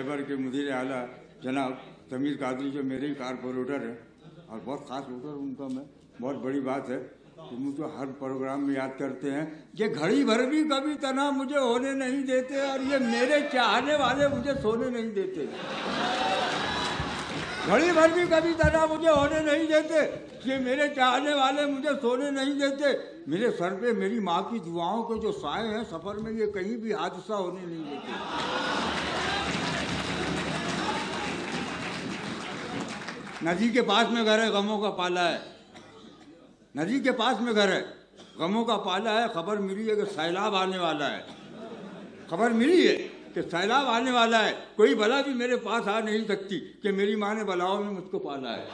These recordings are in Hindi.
खैबर के मुदीर आला, जनाब तमीर कादरी जो मेरे कारपोरेटर है, और बहुत खास वोटर उनका मैं, बहुत बड़ी बात है कि मुझे हर प्रोग्राम में याद करते हैं। ये घड़ी भर भी कभी तना मुझे होने नहीं देते, और ये मेरे चाहने वाले मुझे सोने नहीं देते। घड़ी भर भी कभी तना मुझे होने नहीं देते, ये मेरे चाहने वाले मुझे सोने नहीं देते। मेरे सर पे मेरी माँ की दुआओं के जो साए हैं, सफ़र में ये कहीं भी हादसा होने नहीं देते। नदी के पास में घर है, गमों का पाला है। नदी के पास में घर है, गमों का पाला है, खबर मिली है कि सैलाब आने वाला है। खबर मिली है कि सैलाब आने वाला है। कोई भला भी मेरे पास आ नहीं सकती कि मेरी माँ ने बलाओं में मुझको पाला है।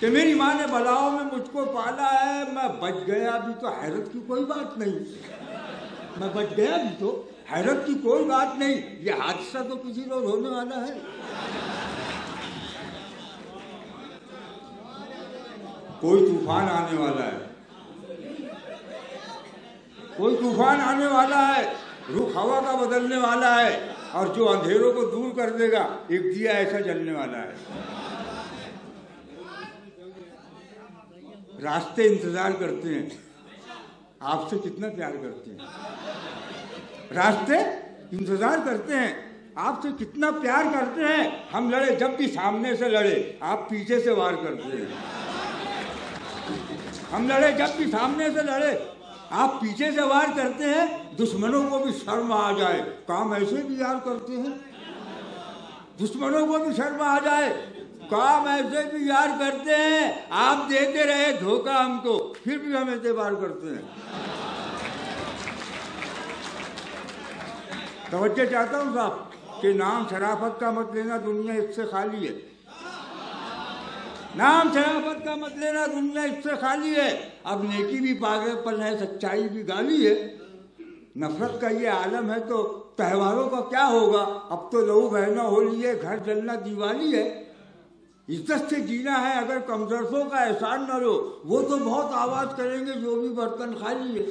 कि मेरी माँ ने बलाओं में मुझको पाला है, मैं बच गया भी तो हैरत की कोई बात नहीं। मैं बच गया भी तो। हैरत की कोई बात नहीं, ये हादसा तो किसी रोज होने वाला है। कोई तूफ़ान आने वाला है। कोई तूफ़ान आने वाला है, रुख हवा का बदलने वाला है, और जो अंधेरों को दूर कर देगा, एक दिया ऐसा जलने वाला है। रास्ते इंतज़ार करते हैं। आपसे कितना प्यार करते हैं। रास्ते इंतज़ार करते हैं। आपसे कितना प्यार करते हैं। हम लड़े जब भी सामने से लड़े, आप पीछे से वार करते हैं। हम लड़े जब भी सामने से लड़े, आप पीछे से वार करते हैं। दुश्मनों को भी शर्म आ जाए। काम ऐसे भी यार करते हैं। दुश्मनों को भी शर्म आ जाए। काम ऐसे भी यार करते हैं। आप देते रहे धोखा हमको, फिर भी हम ऐसे वार करते हैं। तवज्जो चाहता हूँ साहब, कि नाम शराफत का मत लेना दुनिया इससे खाली है। नाम शराफत का मत लेना दुनिया इससे खाली है। अब नेकी भी पागलपन है, सच्चाई भी गाली है। नफरत का ये आलम है तो त्योहारों का क्या होगा? अब तो लहू बहना होली है, घर जलना दिवाली है। इज़्ज़त से जीना है, अगर कमजोरसों का एहसान न लो, वो तो बहुत आवाज़ करेंगे, जो भी बर्तन खाली है।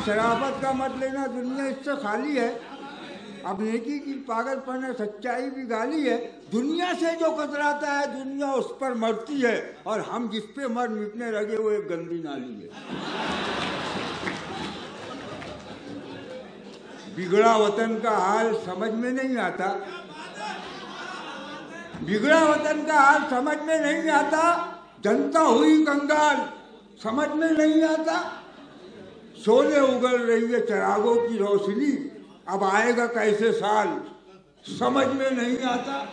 नाम शराफत का मत लेना दुनिया इससे खाली है। अब नेकी की पागलपन है, सच्चाई भी गाली है। दुनिया से जो कतराता है, दुनिया उस पर मरती है। और हम जिस पे मर, मिटने लगे, वो एक गंदी नाली है। बिगड़ा वतन का हाल समझ में नहीं आता। बिगड़ा वतन का हाल समझ में नहीं आता। जनता हुई कंगाल, समझ में नहीं आता। सोने उगल रही है चरागों की रोशनी। अब आएगा कैसे साल? समझ में नहीं आता।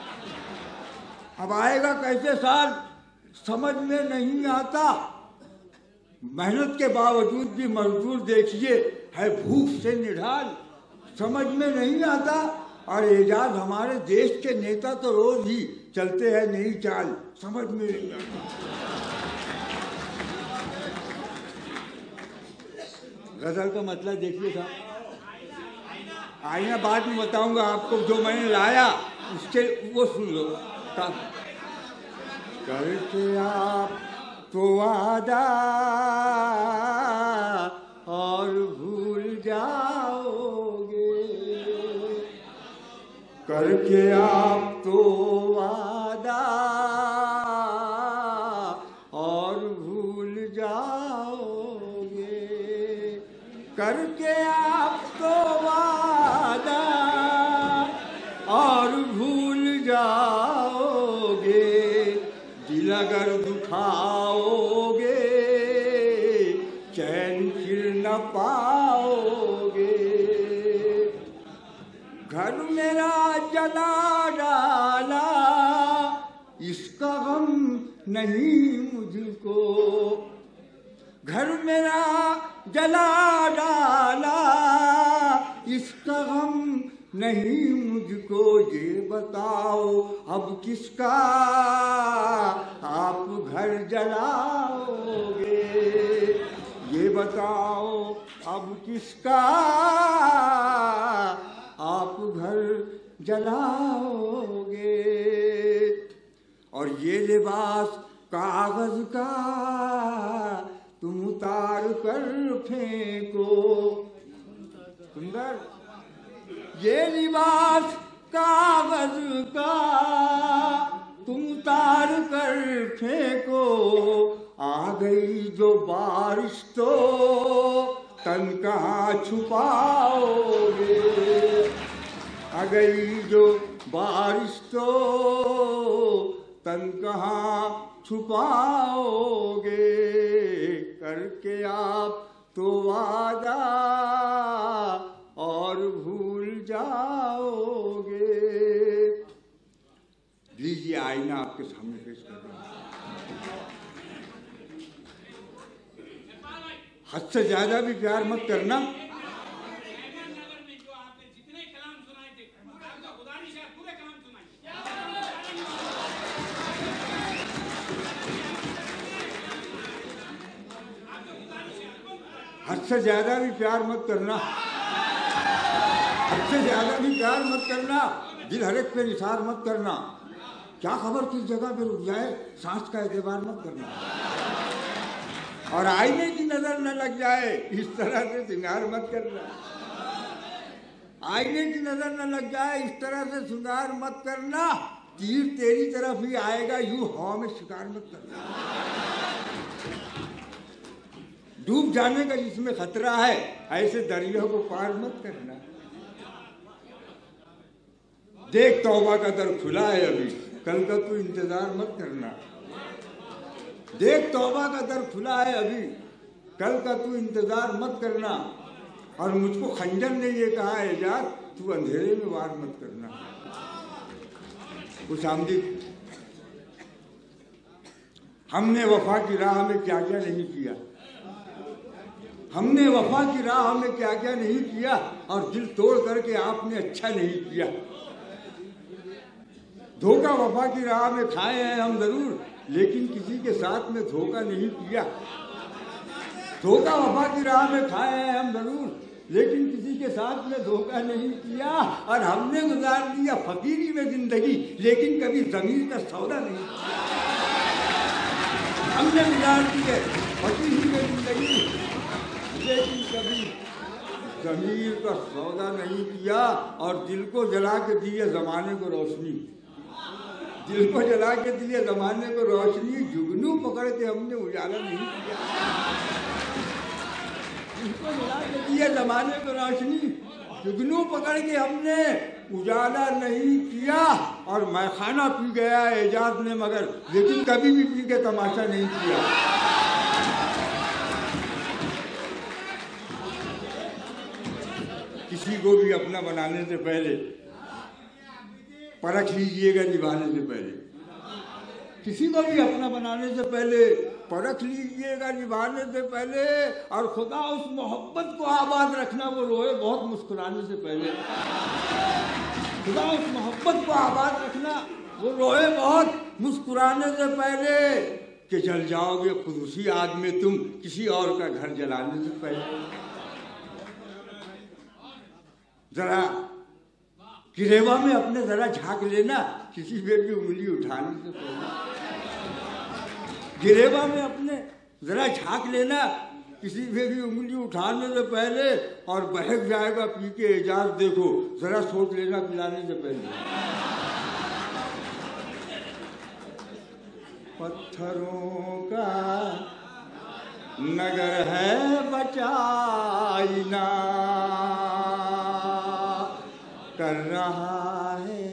अब आएगा कैसे साल? समझ में नहीं आता। मेहनत के बावजूद भी मजदूर देखिए, है भूख से निढाल। समझ में नहीं आता। और एजाज हमारे देश के नेता तो रोज ही चलते हैं नई चाल। समझ में नहीं आता। गज़ल का मतलब देखिए साहब। आईना बाद में बताऊँगा आपको, जो मैंने लाया, उसके वो सुन लो। करके आप तो वादा और भूल जाओगे। करके आप तो वादा और भूल जाओगे करके आप तो वादा और भूल जाओगे, दिल अगर दुखाओगे, चैन फिर न पाओगे। घर मेरा जला डाला, इसका गम नहीं मुझको। घर मेरा जला डाला। इसका गम नहीं मुझको ये बताओ, अब किसका? आप घर जलाओगे, ये बताओ, अब किसका? आप घर जलाओगे। और ये लिबास कागज़ का उतार कर फेंको। सुंदर। ये लिबास कागज़ का, तुम उतार कर फेंको। आ गई जो बारिश तो तन कहाँ छुपाओगे? आ गई जो बारिश तो तन कहाँ छुपाओगे? करके आप तो वादा और भूल जाओगे। लीजिए आईना आपके सामने पेश कर रहा हूँ हद से ज़्यादा भी प्यार मत करना। से ज़्यादा भी प्यार मत करना। से ज़्यादा भी प्यार मत करना। दिल हरेक पे निसार मत करना। क्या खबर किस जगह पे रुक जाए? सांस का एतबार मत करना। और आईने की नज़र न लग जाए, इस तरह से श्रृंगार मत करना। आईने की नज़र न लग जाए, इस तरह से श्रृंगार मत करना। तीर तेरी तरफ़ ही आएगा, यू हवा में शिकार मत करना। डूब जाने का जिसमें खतरा है। ऐसे दरिया को पार मत करना। देख तौबा का दर खुला है अभी। कल का तू इंतज़ार मत करना। देख तौबा का दर खुला है अभी। कल का तू इंतज़ार मत करना। और मुझको खंजर ने ये कहा है, यार, तू अंधेरे में वार मत करना। उस आमदी हमने वफा की राह में क्या क्या नहीं किया। हमने वफा की राह में क्या क्या नहीं किया और दिल तोड़ करके आपने अच्छा नहीं किया। धोखा वफा की राह में खाए हैं हम ज़रूर, लेकिन किसी के साथ में धोखा नहीं किया। धोखा वफा की राह में खाए हैं हम ज़रूर, लेकिन किसी के साथ में धोखा नहीं किया और हमने गुजार दिया फकीरी में ज़िंदगी, लेकिन कभी ज़मीन का सौदा नहीं किया। हमने गुजार दिया फकीरी में ज़िंदगी लेकिन कभी जमीर का सौदा नहीं किया और दिल को जला के दिए जमाने को रोशनी। दिल को जला के दिए जमाने को रोशनी, जुगनू पकड़ के हमने उजाला नहीं किया। दिल को जला के दिए जमाने को रोशनी, जुगनू पकड़ के हमने उजाला नहीं किया और मैं खाना पी गया एजाज ने मगर, लेकिन कभी भी पी के तमाशा नहीं किया। किसी को भी अपना बनाने से पहले, परख लीजिएगा निभाने से पहले। किसी को भी अपना बनाने से पहले, परख लीजिएगा निभाने से पहले, और खुदा उस मोहब्बत को आबाद रखना वो रोए बहुत मुस्कुराने से पहले। खुदा उस मोहब्बत को आबाद रखना वो रोए बहुत मुस्कुराने से पहले, कि जल जाओगे खुद उसी आग में तुम किसी और का घर जलाने से पहले। जरा गिरेवा में अपने जरा झाँक लेना, किसी पे भी उंगली उठाने से पहले गिरेवा में अपने जरा झाँक लेना, किसी पे भी उंगली उठाने से पहले और बहक जाएगा, पी के एजाज देखो, जरा सोच लेना पिलाने से पहले। पत्थरों का नगर है बचाईना कर रहा है,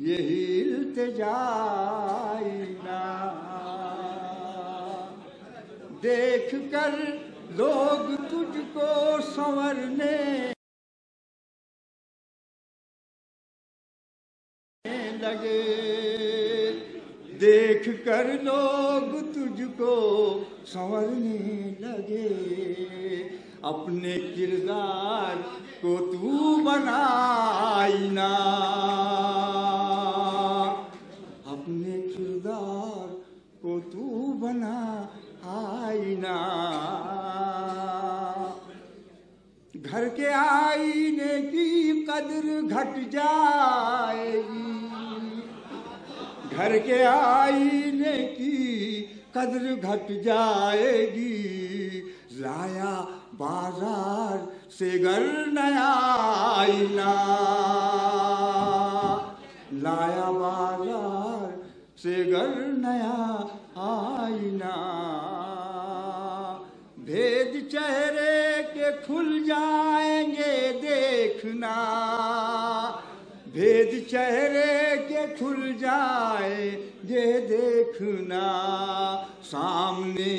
यही इल्तिजाईना देख कर लोग तुझको संवरने लगे। देख कर लोग तुझको संवरने लगे। अपने किरदार को तू बनाईना अपने किरदार को तू बना आईना घर के आईने की कदर घट जाएगी। घर के आईने की कदर घट जाएगी। लाया बाज़ार से घर नया आईना। लाया बाज़ार से घर नया आईना। भेद चेहरे के खुल जाएँगे देखना। भेद चेहरे के खुल जाए ये देखना। सामने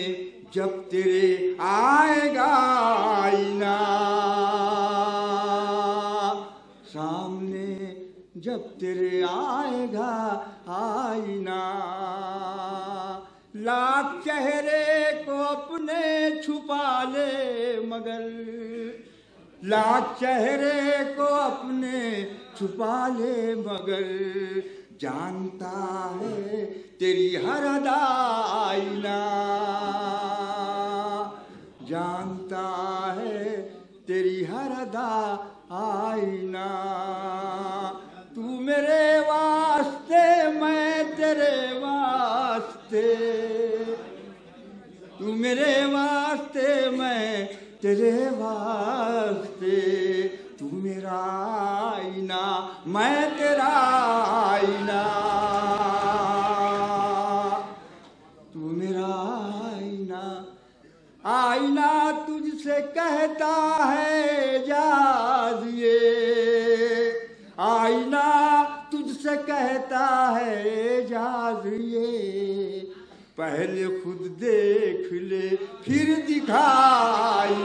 जब तेरे आएगा आईना। सामने जब तेरे आएगा आईना। लाख चेहरे को अपने छुपा ले मगर। लाख चेहरे को अपने छुपा ले मगर। जानता है तेरी हर दाइना जानता है तेरी हर दा आईना। तू मेरे वास्ते, मैं तेरे वास्ते। तू मेरे वास्ते, मैं तेरे वास्ते। तू मेरा आईना, मैं तेरा आईना। कहता है जाजिए। आईना तुझसे कहता है जाजिए। पहले खुद देख ले फिर दिखाई